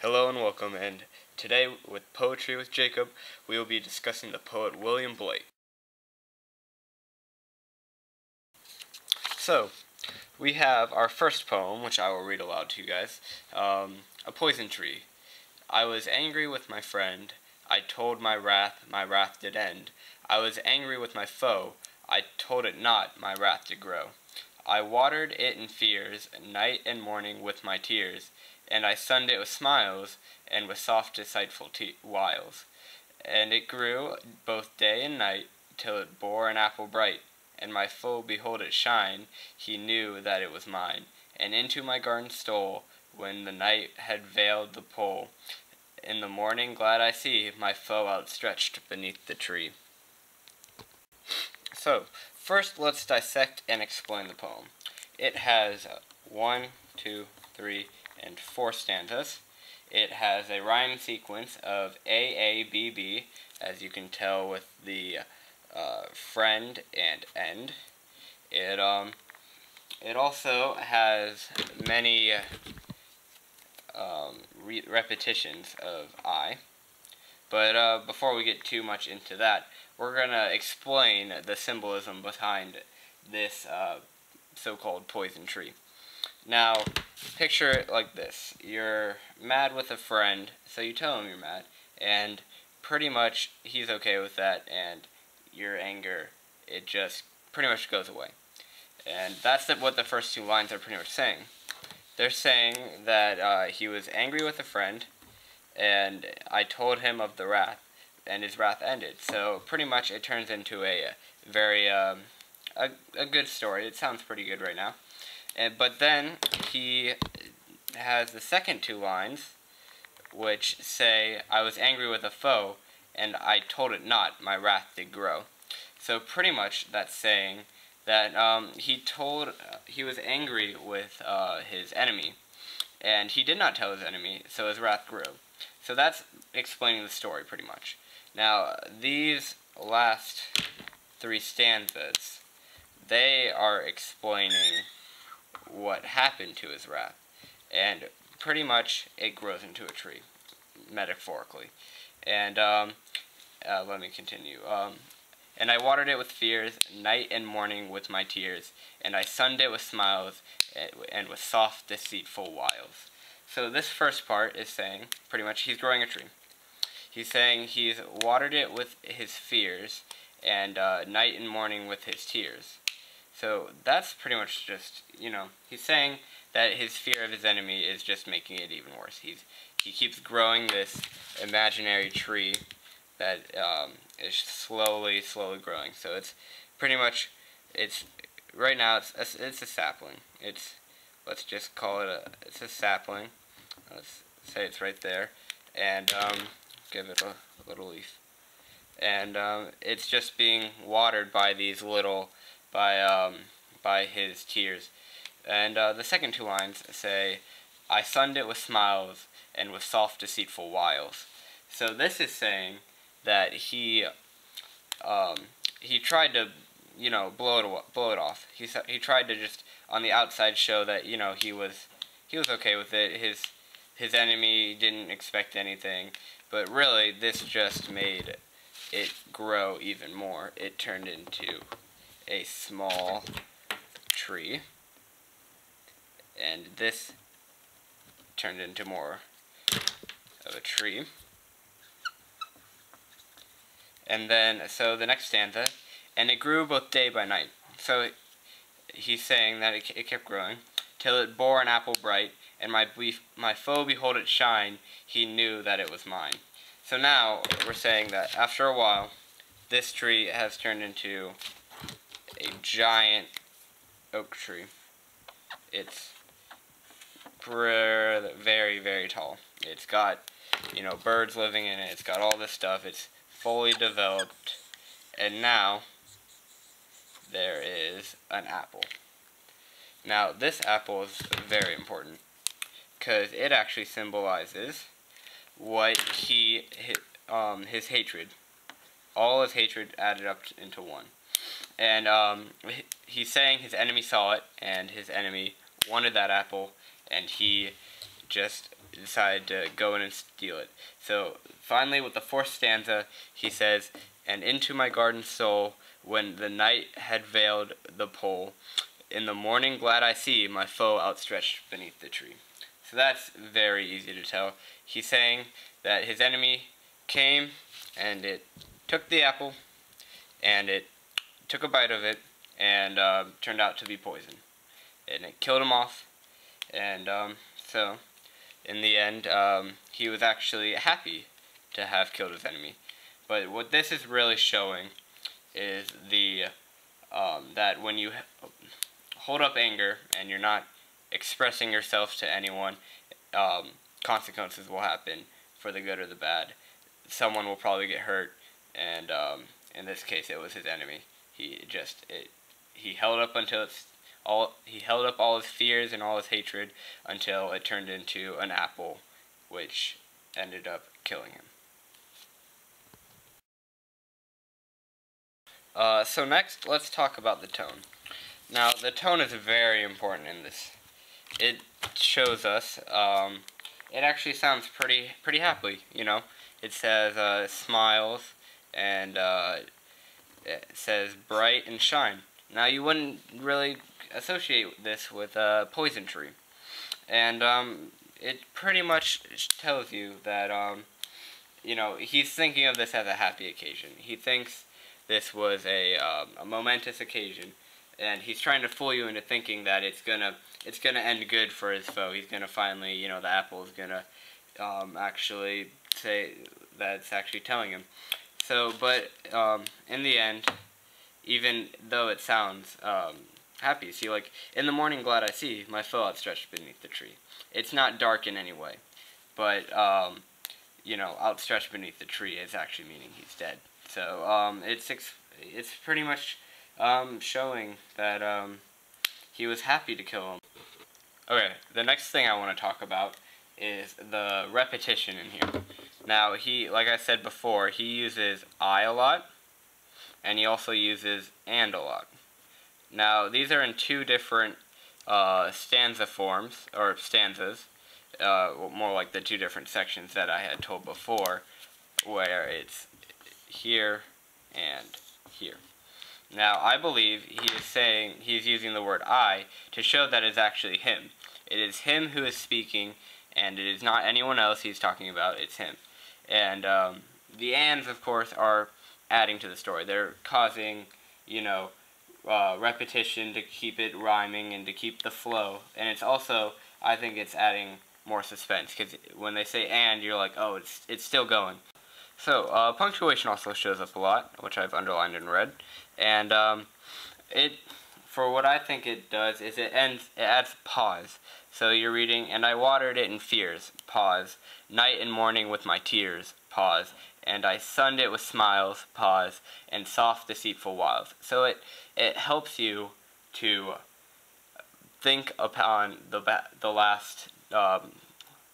Hello and welcome, and today with Poetry with Jacob, we will be discussing the poet William Blake. So, we have our first poem, which I will read aloud to you guys, um, A Poison Tree. I was angry with my friend, I told my wrath, my wrath did end. I was angry with my foe, I told it not, my wrath did grow. I watered it in fears, night and morning with my tears, and I sunned it with smiles, and with soft deceitful wiles. And it grew both day and night, till it bore an apple bright, and my foe behold it shine, he knew that it was mine, and into my garden stole, when the night had veiled the pole. In the morning glad I see my foe outstretched beneath the tree. So, First, let's dissect and explain the poem. It has one, two, three, and four stanzas. It has a rhyme sequence of A, A, B, B, as you can tell with the uh, friend and end. It, um, it also has many um, re repetitions of I. But uh, before we get too much into that, we're going to explain the symbolism behind this uh, so-called poison tree. Now, picture it like this. You're mad with a friend, so you tell him you're mad, and pretty much he's okay with that, and your anger, it just pretty much goes away. And that's the, what the first two lines are pretty much saying. They're saying that uh, he was angry with a friend, and I told him of the wrath, and his wrath ended. So pretty much it turns into a, very um, a, a good story. It sounds pretty good right now. And, but then he has the second two lines, which say, I was angry with a foe, and I told it not, my wrath did grow. So pretty much that's saying that um, he told, uh, he was angry with uh, his enemy, and he did not tell his enemy, so his wrath grew. So that's explaining the story pretty much. Now, these last three stanzas, they are explaining what happened to his wrath. And pretty much it grows into a tree, metaphorically. And um, uh, let me continue. Um, and I watered it with fears, night and morning with my tears, and I sunned it with smiles and with soft, deceitful wiles. So this first part is saying, pretty much, he's growing a tree. He's saying he's watered it with his fears, and uh, night and morning with his tears. So that's pretty much just, you know, he's saying that his fear of his enemy is just making it even worse. He's he keeps growing this imaginary tree that um, is slowly, slowly growing. So it's pretty much, it's right now it's a, it's a sapling. It's let's just call it a it's a sapling. Let's say it's right there, and um, give it a little leaf. And um, it's just being watered by these little, by um, by his tears. And uh, the second two lines say, I sunned it with smiles and with soft deceitful wiles. So this is saying that he um, he tried to you know blow it blow it off. He he tried to just on the outside show that you know he was he was okay with it. His his enemy didn't expect anything, but really this just made it grow even more. It turned into a small tree, and this turned into more of a tree. And then, so the next stanza, and it grew both day by night. So he's saying that it, it kept growing till it bore an apple bright, and my, my foe behold it shine, he knew that it was mine. So now we're saying that after a while, this tree has turned into a giant oak tree. It's very, very tall. It's got, you know, birds living in it. It's got all this stuff. It's fully developed. And now, there is an apple. Now, this apple is very important because it actually symbolizes what he, his, um, his hatred, all his hatred added up into one. And um, he's saying his enemy saw it, and his enemy wanted that apple, and he just decided to go in and steal it. So finally, with the fourth stanza, he says, "And into my garden stole when the night had veiled the pole. In the morning glad I see my foe outstretched beneath the tree." So that's very easy to tell. He's saying that his enemy came and it took the apple and it took a bite of it and uh, turned out to be poison. And it killed him off. And um, so, in the end, um, he was actually happy to have killed his enemy. But what this is really showing is the um, that when you hold up anger and you're not expressing yourself to anyone, um, consequences will happen for the good or the bad. Someone will probably get hurt, and um, in this case, it was his enemy. He just it, he held up until it's all he held up all his fears and all his hatred until it turned into an apple, which ended up killing him. Uh, so next, let's talk about the tone. Now, the tone is very important in this. It shows us, um, it actually sounds pretty, pretty happy, you know. It says, uh, smiles, and, uh, it says bright and shine. Now, you wouldn't really associate this with a poison tree. And, um, it pretty much tells you that, um, you know, he's thinking of this as a happy occasion. He thinks this was a, um, a momentous occasion, and he's trying to fool you into thinking that it's gonna it's gonna end good for his foe. He's gonna finally, you know, the apple is gonna um, actually say that's actually telling him. So, but um, in the end, even though it sounds um, happy, see, like in the morning, glad I see my foe outstretched beneath the tree. It's not dark in any way, but um, you know, outstretched beneath the tree is actually meaning he's dead. So um, it's it's pretty much um, showing that um, he was happy to kill him. Okay, the next thing I want to talk about is the repetition in here. Now he, like I said before, he uses I a lot, and he also uses and a lot. Now these are in two different uh, stanza forms or stanzas, uh, more like the two different sections that I had told before, where it's here, and here. Now, I believe he is saying, he is using the word I to show that it's actually him. It is him who is speaking, and it is not anyone else he's talking about, it's him. And um, the ands, of course, are adding to the story. They're causing, you know, uh, repetition to keep it rhyming and to keep the flow. And it's also, I think it's adding more suspense, because when they say and, you're like, oh, it's, it's still going. So, uh, punctuation also shows up a lot, which I've underlined in red. And um, it, for what I think it does, is it ends, it adds pause. So you're reading, and I watered it in fears, pause. Night and morning with my tears, pause. And I sunned it with smiles, pause. And soft deceitful wiles. So it, it helps you to think upon the, the last um,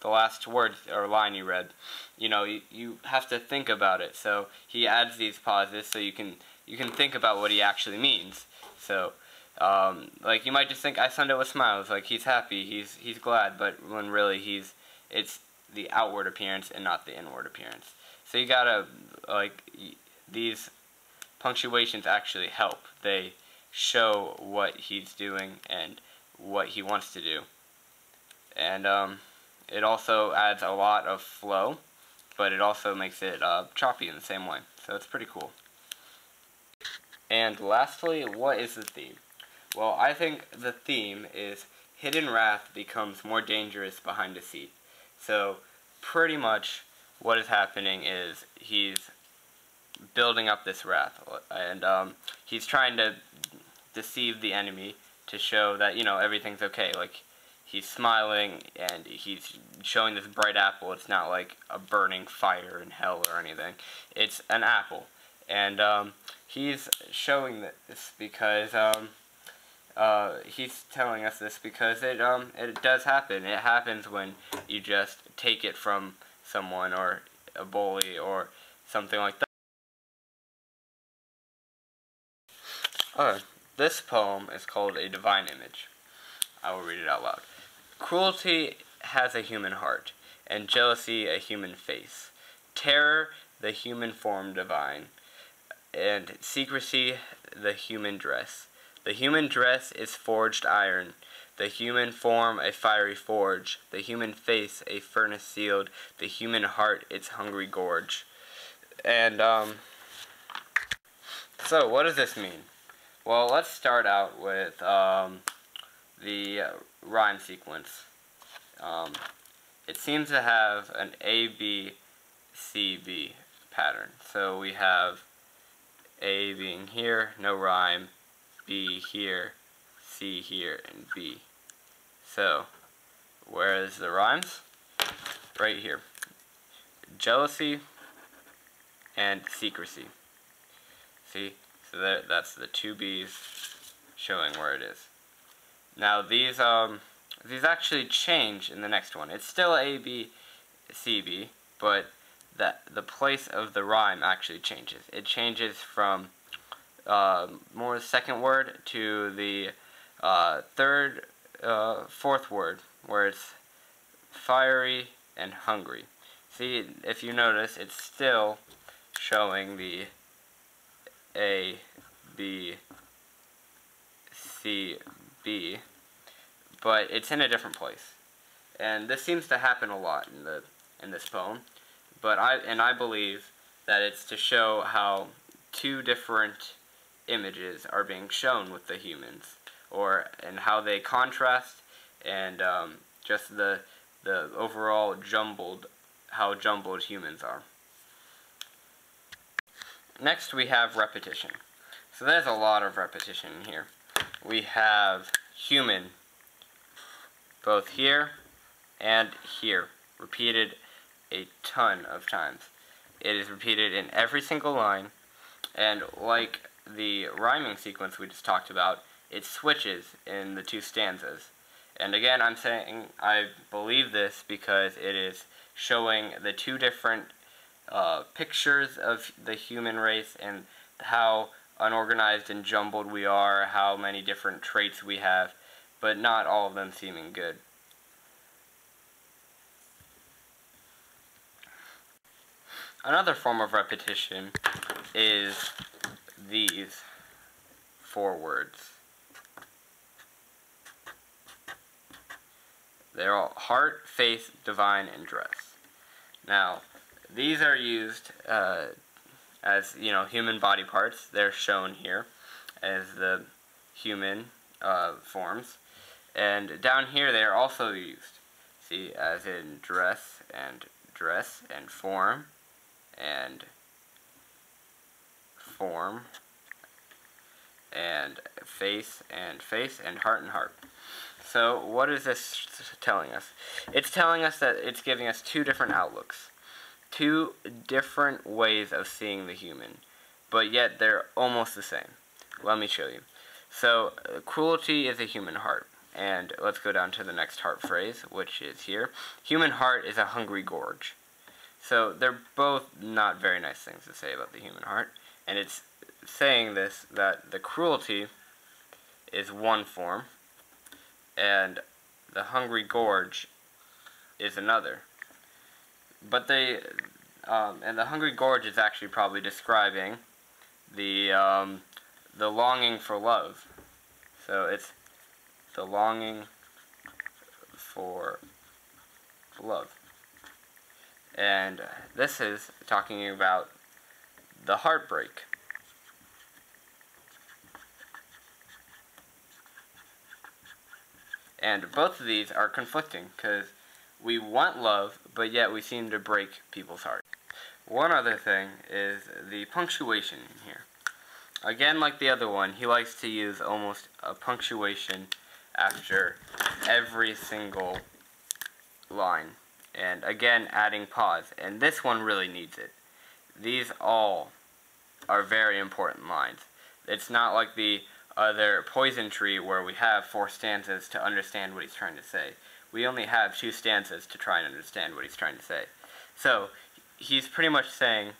the last word or line you read, you know, you, you have to think about it. So he adds these pauses so you can you can think about what he actually means. So, um, like you might just think I send it with smiles, like he's happy, he's he's glad, but when really he's it's the outward appearance and not the inward appearance. So you gotta like these punctuations actually help. They show what he's doing and what he wants to do. And um, it also adds a lot of flow, but it also makes it uh, choppy in the same way. So it's pretty cool. And lastly, what is the theme? Well, I think the theme is hidden wrath becomes more dangerous behind a seat. So pretty much what is happening is he's building up this wrath, and um, he's trying to deceive the enemy to show that you know everything's okay. Like he's smiling and he's showing this bright apple. It's not like a burning fire in hell or anything. It's an apple. And um, he's showing this because um, uh, he's telling us this because it um, it does happen. It happens when you just take it from someone or a bully or something like that. Uh, this poem is called A Divine Image. I will read it out loud. Cruelty has a human heart. and jealousy a human face. Terror, the human form divine, and secrecy, the human dress. The human dress is forged iron, the human form a fiery forge, the human face a furnace sealed, the human heart its hungry gorge. And, um, so what does this mean? Well, let's start out with, um, the rhyme sequence. Um, it seems to have an A, B, C, B pattern. So we have A being here, no rhyme, B here, C here, and B. So, where is the rhymes? Right here. Jealousy and secrecy. See? So that, that's the two B's showing where it is. Now these um these actually change in the next one. It's still A B C B, but the the place of the rhyme actually changes. It changes from uh, more second word to the uh, third, uh, fourth word, where it's fiery and hungry. See, if you notice, it's still showing the A, B, C, B, but it's in a different place. And this seems to happen a lot in the in this poem, but I and I believe that it's to show how two different images are being shown with the humans, or and how they contrast, and um, just the the overall jumbled, how jumbled humans are. Next we have repetition. So there's a lot of repetition here. We have human, both here and here, repeated a ton of times. It is repeated in every single line, and like the rhyming sequence we just talked about, it switches in the two stanzas. And again, I'm saying I believe this because it is showing the two different uh, pictures of the human race and how unorganized and jumbled we are, how many different traits we have, but not all of them seeming good. Another form of repetition is these four words. They're all heart, faith, divine, and dress. Now, these are used uh, as, you know, human body parts. They're shown here as the human uh, forms. And down here they are also used. See, as in dress and dress and form and form and face and face and heart and heart. So what is this telling us? It's telling us that it's giving us two different outlooks. Two different ways of seeing the human. But yet they're almost the same. Let me show you. So cruelty is a human heart. And let's go down to the next heart phrase, which is here. Human heart is a hungry gorge. So they're both not very nice things to say about the human heart. And it's saying this, that the cruelty is one form, and the hungry gorge is another. But they, um, and the hungry gorge is actually probably describing the, um, the longing for love. So it's the longing for love. And this is talking about the heartbreak. And both of these are conflicting because we want love, but yet we seem to break people's hearts. One other thing is the punctuation here. Again, like the other one, he likes to use almost a punctuation after every single line. And again, adding pause. And this one really needs it. These all are very important lines. It's not like the other poison tree where we have four stanzas to understand what he's trying to say. We only have two stanzas to try and understand what he's trying to say. So he's pretty much saying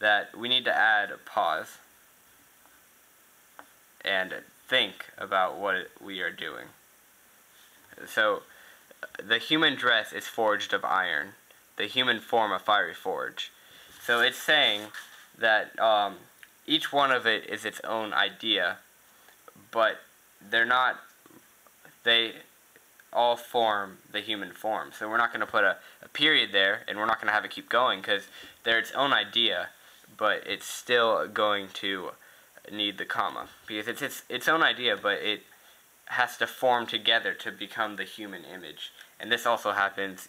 that we need to add a pause and think about what we are doing. So the human dress is forged of iron, the human form a Fiery Forge. So it's saying that um, each one of it is its own idea, but they're not, they all form the human form. So we're not going to put a, a period there, and we're not going to have it keep going, because they're its own idea, but it's still going to need the comma. Because it's its, its own idea, but it has to form together to become the human image. And this also happens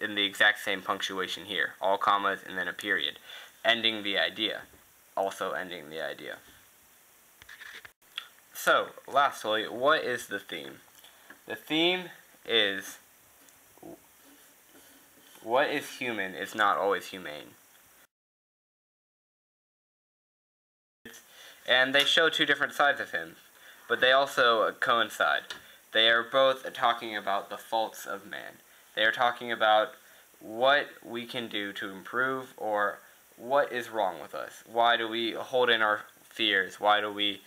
in the exact same punctuation here. All commas and then a period. Ending the idea. Also ending the idea. So, lastly, what is the theme? The theme is what is human is not always humane. And they show two different sides of him, but they also coincide. They are both talking about the faults of man. They are talking about what we can do to improve or what is wrong with us. Why do we hold in our fears? Why do we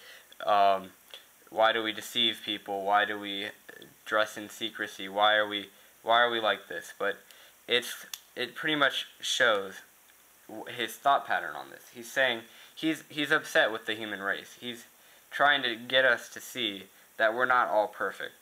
um, why do we deceive people? Why do we dress in secrecy? Why are we why are we like this? But it's it pretty much shows his thought pattern on this. He's saying he's he's upset with the human race. He's trying to get us to see that we're not all perfect.